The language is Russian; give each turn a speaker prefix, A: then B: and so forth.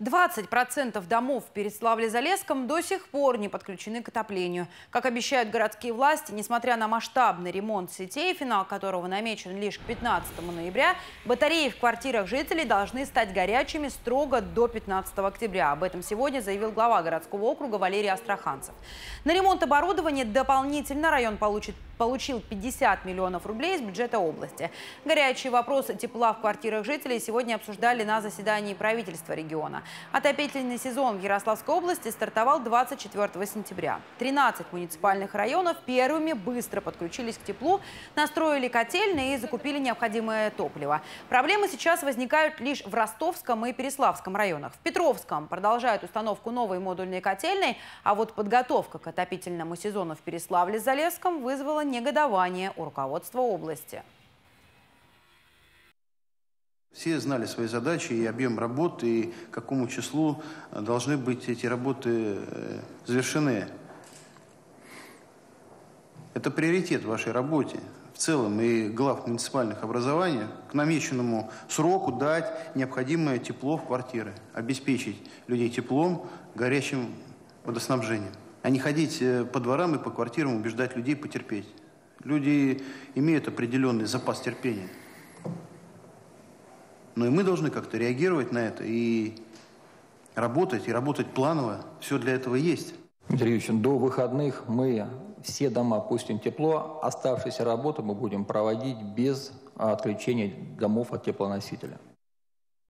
A: 20% домов в Переславле-Залесском до сих пор не подключены к отоплению. Как обещают городские власти, несмотря на масштабный ремонт сетей, финал которого намечен лишь к 15 ноября, батареи в квартирах жителей должны стать горячими строго до 15 октября. Об этом сегодня заявил глава городского округа Валерий Астраханцев. На ремонт оборудования дополнительно район получит, получил 50 миллионов рублей из бюджета области. Горячие вопросы тепла в квартирах жителей сегодня обсуждали на заседании правительства региона. Отопительный сезон в Ярославской области стартовал 24 сентября. 13 муниципальных районов первыми быстро подключились к теплу, настроили котельные и закупили необходимое топливо. Проблемы сейчас возникают лишь в Ростовском и Переславском районах. В Петровском продолжают установку новой модульной котельной, а вот подготовка к отопительному сезону в Переславле-Залесском вызвала негодование у руководства области.
B: Все знали свои задачи и объем работы, и к какому числу должны быть эти работы э, завершены. Это приоритет в вашей работе в целом и глав муниципальных образований к намеченному сроку дать необходимое тепло в квартиры, обеспечить людей теплом, горячим водоснабжением, а не ходить э, по дворам и по квартирам убеждать людей потерпеть. Люди имеют определенный запас терпения. Но и мы должны как-то реагировать на это и работать, и работать планово. Все для этого есть.
C: Дмитрий Юрьевич, до выходных мы все дома пустим тепло, оставшиеся работы мы будем проводить без отключения домов от теплоносителя.